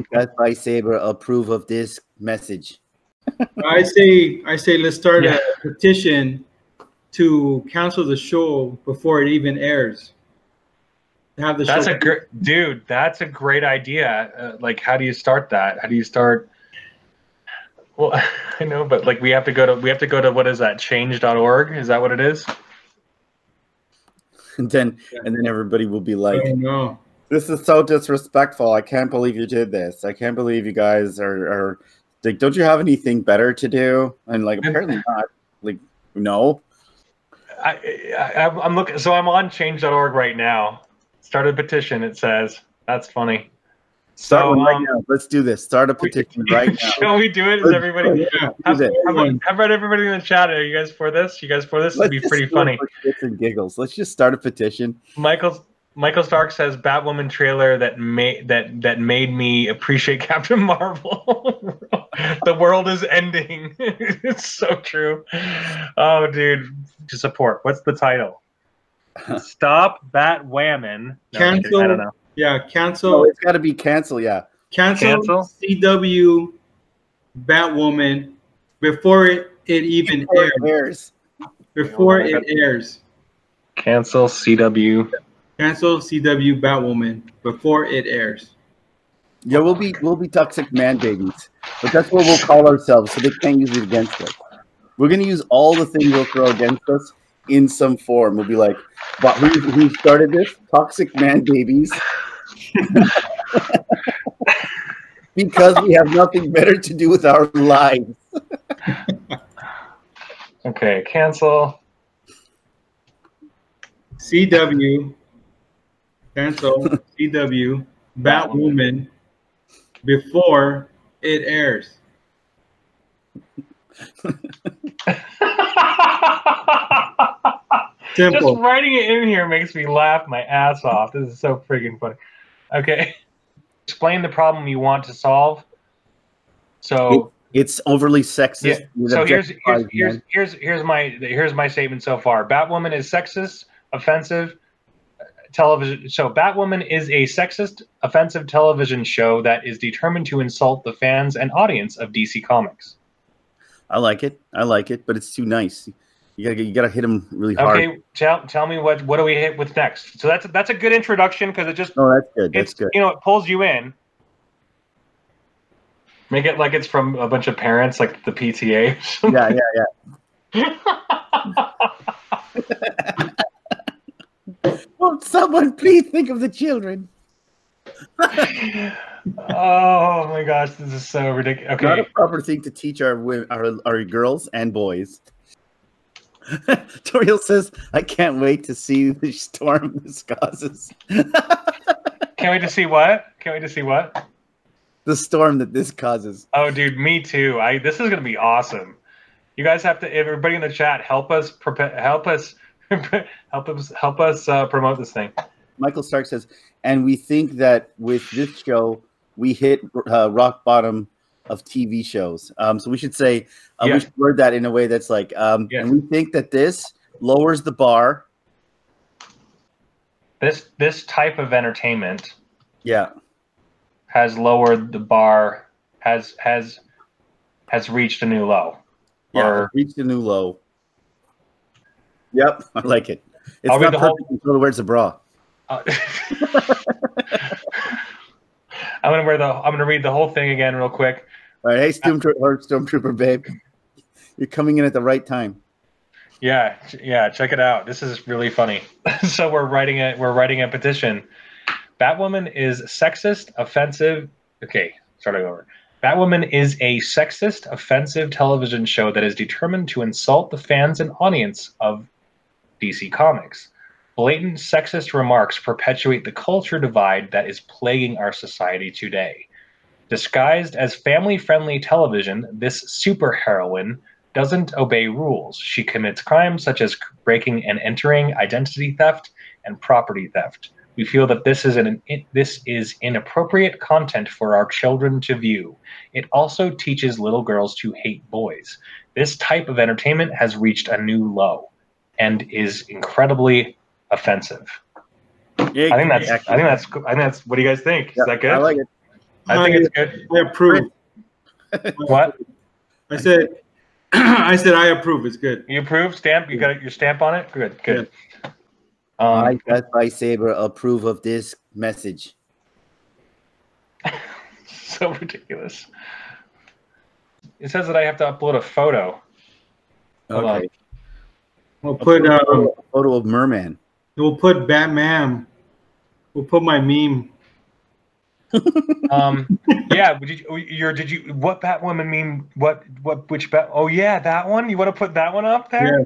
Mike Death by Saber approve of this message? I say, I say, let's start Yeah. a petition to cancel the show before it even airs. Have the That's show. a great dude. That's a great idea. Uh, like, how do you start that? How do you start? Well, I know, but like, we have to go to we have to go to what is that? Change.org. Is that what it is? And then and then everybody will be like, oh no. "This is so disrespectful. I can't believe you did this. I can't believe you guys are are like, don't you have anything better to do?" And like, apparently not. Like, no. I, I I'm looking. So I'm on Change.org right now. Started a petition. It says that's funny. Start So, one right um, now. Let's do this. Start a petition right now. Shall we do it? Is everybody? Yeah. How, this. how about, how about everybody in the chat? Are you guys for this? You guys for this? It'd be pretty funny. and giggles. Let's just start a petition. Michael Michael Stark says Batwoman trailer that made that that made me appreciate Captain Marvel. the world is ending. it's so true. Oh, dude, to support. What's the title? Stop Batwoman. No, I'm. I don't know. Yeah, cancel. Oh, it's got to be cancel. Yeah. cancel, Cancel? CW Batwoman before it, it even Before airs. airs. Before it airs. Cancel CW. Cancel CW Batwoman before it airs. Yeah, we'll be we'll be toxic man babies, but that's what we'll call ourselves, so they can't use it against us. We're gonna use all the things they'll throw against us in some form. We'll be like, "But who who started this? Toxic man babies." because we have nothing better to do with our lives. Okay, cancel. CW, cancel CW Batwoman before it airs. Just writing it in here makes me laugh my ass off. This is so freaking funny. Okay. Explain the problem you want to solve. So It's overly sexist. yeah. So here's here's here's here's here's my here's my statement so far. Batwoman is sexist, offensive television. So Batwoman is a sexist, offensive television show that is determined to insult the fans and audience of DC Comics. I like it. I like it, but it's too nice. You gotta you gotta hit him really hard. Okay, tell tell me what what do we hit with next? So that's that's a good introduction because it just Oh, that's good. That's good. you know it pulls you in. Make it like it's from a bunch of parents, like the PTA. Yeah, yeah, yeah. someone please think of the children? oh my gosh, this is so ridiculous. Not a Okay, proper thing to teach our women, our, our girls and boys. Toriel says, "I can't wait to see the storm this causes. can't wait to see what? Can't wait to see what? the storm that this causes." Oh, dude, me too. I this is gonna be awesome. You guys have to. Everybody in the chat, help us. Prepa- help us. help us. Help us uh, promote this thing. Michael Stark says, "And we think that with this show, we hit uh, rock bottom of TV shows. Um, so we should say uh, we should word that in a way that's like, um, Yeah. and we think that this lowers the bar. This this type of entertainment Yeah, has lowered the bar. Has has has reached a new low. yeah, Or- reached a new low. Yep, I like it. It's I'll read not the whole- perfect until it wears a bra. Uh, I'm gonna wear the. I'm gonna read the whole thing again real quick. All right, hey, Stormtrooper, Stormtrooper babe, you're coming in at the right time. Yeah, yeah. Check it out. This is really funny. so we're writing it. We're writing a petition. Batwoman is sexist, offensive. Okay, starting over. Batwoman is a sexist, offensive television show that is determined to insult the fans and audience of DC Comics. Blatant sexist remarks perpetuate the culture divide that is plaguing our society today. Disguised as family friendly television, this superheroine doesn't obey rules. She commits crimes such as breaking and entering, identity theft, and property theft. We feel that this is an this is inappropriate content for our children to view. It also teaches little girls to hate boys. This type of entertainment has reached a new low and is incredibly offensive. Yeah, I think that's I think that's I think that's what do you guys think? Is that good? I like it. I think it's good. I approve. What? I said, I said I approve. It's good. You approve? Stamp? You got your stamp on it? Good, good. I, Um, Death by Saber, approve of this message. so ridiculous. It says that I have to upload a photo. Hold on. Okay. We'll put um, a photo of Merman. we'll put Batman. We'll put my meme. Um, yeah, did you, your, did you, what Batwoman mean? What, what, which Bat? Oh, yeah, that one? You want to put that one up there? Yeah.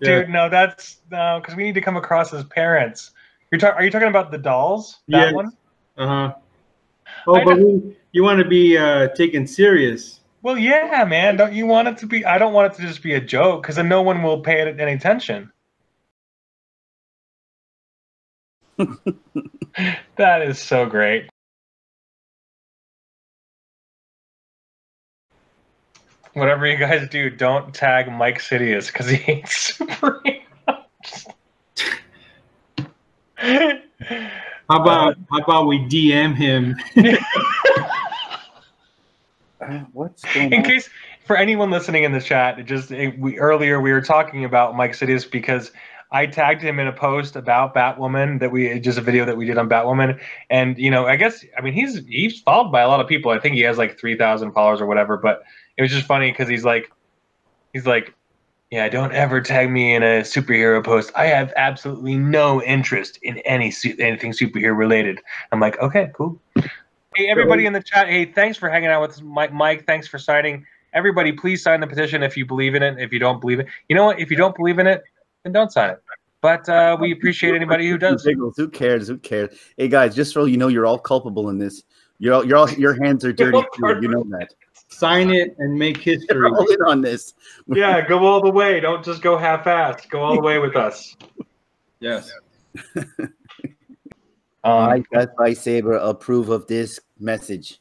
Yeah. Dude, no, that's, no, because we need to come across as parents. You're talking, are you talking about the dolls? That Yes. one? Uh huh. Oh, I but we, you want to be uh, taken serious. Well, yeah, man. Don't you want it to be? I don't want it to just be a joke because then no one will pay it any attention. that is so great. Whatever you guys do, don't tag Mike Sidious because he hates superheroes. How about how about we DM him? Uh, What's going in on? case for anyone listening in the chat, just it, we earlier we were talking about Mike Sidious because I tagged him in a post about Batwoman that we just a video that we did on Batwoman, and you know I guess I mean he's he's followed by a lot of people. I think he has like three thousand followers or whatever. But it was just funny because he's like he's like yeah don't ever tag me in a superhero post. I have absolutely no interest in any su- anything superhero related. I'm like okay cool. Hey, everybody in the chat. Hey, thanks for hanging out with Mike. Mike, thanks for signing. Everybody, please sign the petition if you believe in it. If you don't believe it, you know what? If you don't believe in it, then don't sign it. But uh, we appreciate anybody who does. Who cares? Who cares? Hey guys, just so you know, you're all culpable in this. You're all, you're all, your hands are dirty. too. You know that. Sign it and make history. You're all in on this. Yeah, go all the way. Don't just go half-assed. Go all the way with us. Yes. Um, I, Death by Saber, approve of this message.